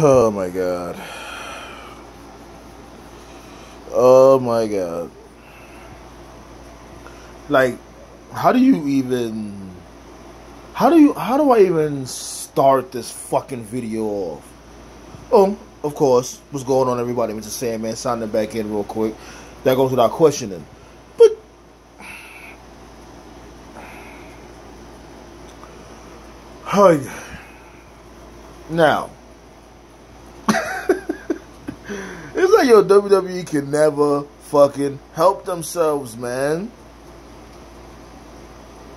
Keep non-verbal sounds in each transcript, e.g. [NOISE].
Oh my god. Oh my god. Like, how do you even. How do you. How do I even start this fucking video off? Oh, of course. What's going on, everybody? Mr. Sandman signing back in real quick. That goes without questioning. But. Hi. Now. it's like yo WWE can never fucking help themselves, man.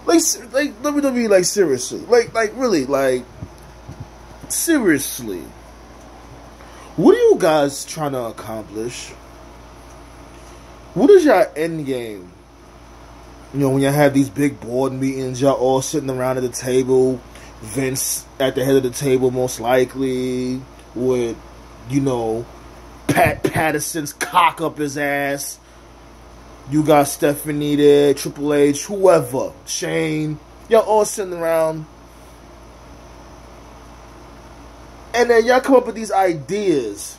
Like, like WWE, like seriously, like, like really, like seriously. What are you guys trying to accomplish? What is your end game? You know, when you have these big board meetings, y'all all sitting around at the table, Vince at the head of the table, most likely, with, you know, Pat Patterson's cock up his ass. You got Stephanie there, Triple H, whoever, Shane. Y'all all sitting around. And then y'all come up with these ideas.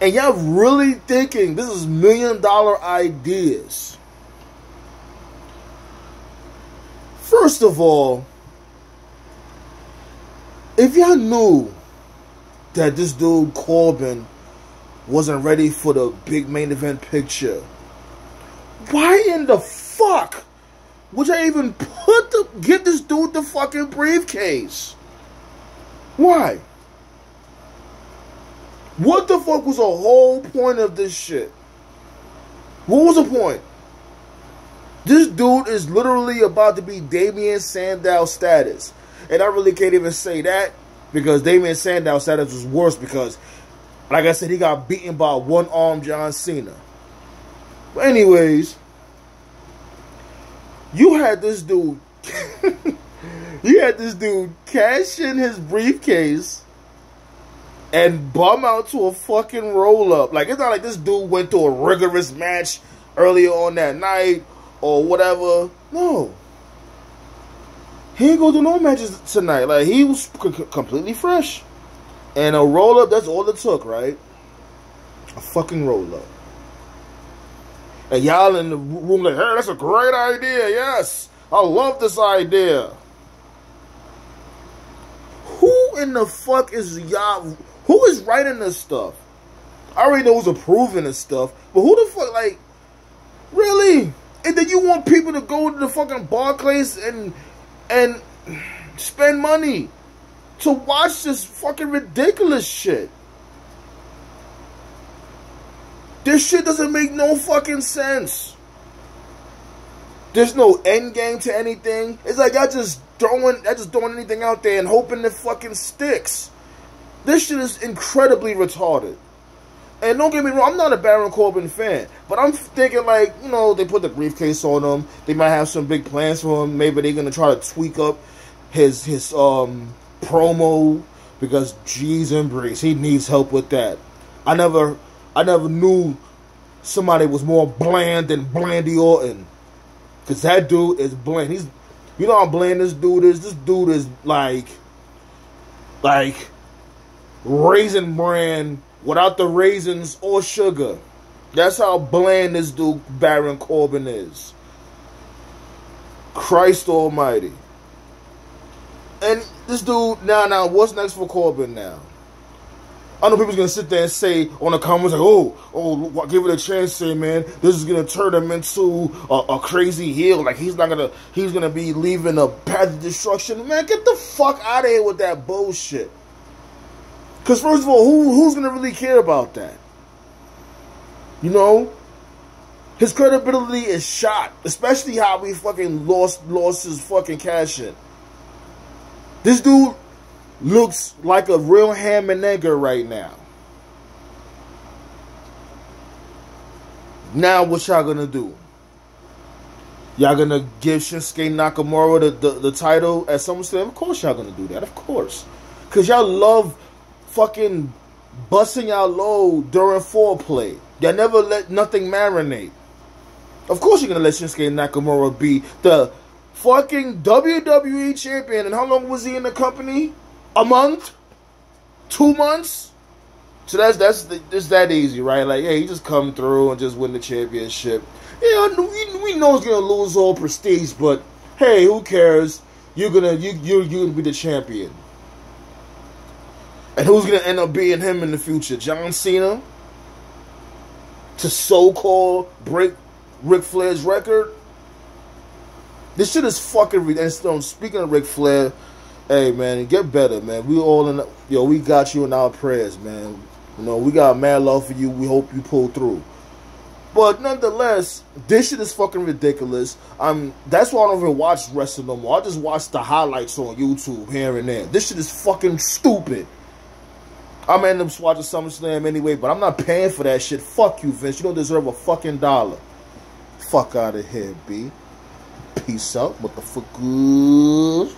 And y'all really thinking this is million dollar ideas. First of all, if y'all knew that this dude Corbin wasn't ready for the big main event picture, why in the fuck would I even put the get this dude the fucking briefcase? Why? What the fuck was the whole point of this shit? What was the point? This dude is literally about to be Damien Sandow status. And I really can't even say that because Damien Sandow status was worse because, like I said, he got beaten by one armed John Cena. But anyways, you had this dude, [LAUGHS] you had this dude cash in his briefcase and bum out to a fucking roll up. Like it's not like this dude went to a rigorous match earlier on that night or whatever. No. He ain't go to no matches tonight. Like he was completely fresh. And a roll up, that's all it took, right? A fucking roll up. And y'all in the room like, hey, that's a great idea. Yes. I love this idea. Who in the fuck is y'all? Who is writing this stuff? I already know who's approving this stuff, but who the fuck, like, really? And then you want people to go to the fucking Barclays and and spend money to watch this fucking ridiculous shit. This shit doesn't make no fucking sense. There's no end game to anything. It's like y'all just throwing, y'all just throwing anything out there and hoping it fucking sticks. This shit is incredibly retarded. And don't get me wrong, I'm not a Baron Corbin fan, but I'm thinking like, you know, they put the briefcase on him. They might have some big plans for him. Maybe they're gonna try to tweak up his his um promo because jeez and he needs help with that. I never I never knew somebody was more bland than Blandy Orton. Cause that dude is bland. He's you know how bland this dude is? This dude is like like raisin bran without the raisins or sugar. That's how bland this dude Baron Corbin is. Christ Almighty. And this dude now, now, what's next for Corbin now? I know people's gonna sit there and say on the comments like, "Oh, oh, give it a chance, Sandman, this is gonna turn him into a, a, crazy heel. Like he's not gonna, he's gonna be leaving a path of destruction." Man, get the fuck out of here with that bullshit. Because first of all, who who's gonna really care about that? You know, his credibility is shot, especially how we fucking lost lost his fucking cash in. This dude looks like a real ham and egger right now. Now what y'all gonna do? Y'all gonna give Shinsuke Nakamura the, the, the title at SummerSlam? Of course y'all gonna do that. Of course. Cause y'all love fucking busting y'all load during foreplay. Y'all never let nothing marinate. Of course you're gonna let Shinsuke Nakamura be the fucking WWE champion. And how long was he in the company? A month? two months. So that's that's just that easy, right? Like, yeah, he just come through and just win the championship. Yeah, we, we know he's gonna lose all prestige, but hey, who cares? You're gonna you you you gonna be the champion. And who's gonna end up being him in the future? John Cena to so-called break Ric Flair's record. This shit is fucking ridiculous. Speaking of Ric Flair, hey man, get better, man. We all in, yo, we got you in our prayers, man. You know, we got mad love for you. We hope you pull through. But nonetheless, this shit is fucking ridiculous. I'm that's why I don't even watch wrestling no more. I just watch the highlights on YouTube here and there. This shit is fucking stupid. I'm end up watching SummerSlam anyway, but I'm not paying for that shit. Fuck you, Vince. You don't deserve a fucking dollar. Fuck out of here, B. Peace out, motherfucker.